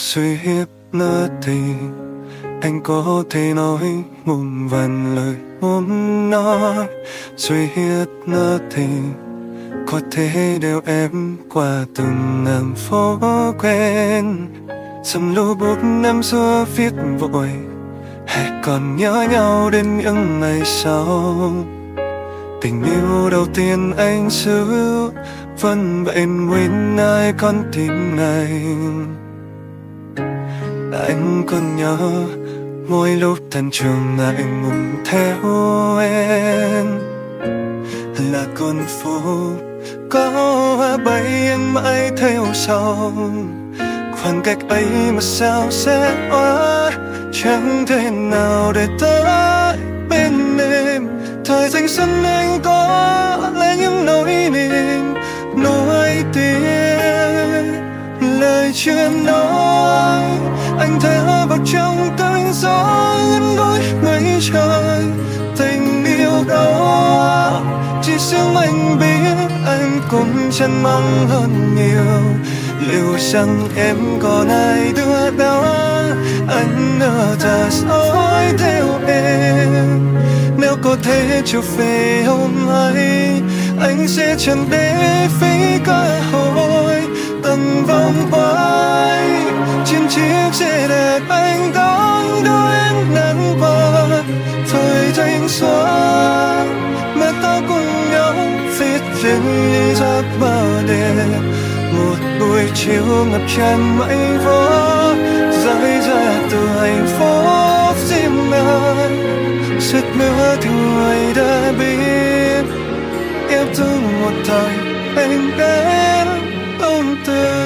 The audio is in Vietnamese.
suy hiếp lỡ thì anh có thể nói một vạn lời muốn nói. Suy hiếp lỡ thì có thể đều em qua từng ngàn phố quen. Sầm lô bút năm xưa viết vội hãy còn nhớ nhau đến những ngày sau. Tình yêu đầu tiên anh giữ, Vẫn bệnh nguyên ai con tim này. Anh còn nhớ Mỗi lúc tan trường anh ngùng theo em. Là con phố có hoa bay em mãi theo sau. Khoảng cách ấy mà sao sẽ quá chẳng thể nào để tới bên em. Thời thanh xuân anh có lẽ những nỗi niềm, nỗi tiếc. Lời chưa nói anh thế vào trong cơn gió ngắn đôi mây trời, tình yêu đó chỉ riêng anh biết anh cũng chẳng mong hơn nhiều. Liệu rằng em còn ai đưa đó anh ở ta dõi theo em. Nếu có thể trở về hôm nay, anh sẽ chẳng để phí cơ hội. Từng vòng qua chiếc xe đẹp anh đón đưa em nắng qua. Thời thanh xuân mà ta cùng nhau viết lên giấc mơ đẹp một buổi chiều ngập tràn mây vỡ rơi ra từ hạnh phúc riêng ngàn giấc mơ người đã biết, yêu thương một thời anh đến ôm từ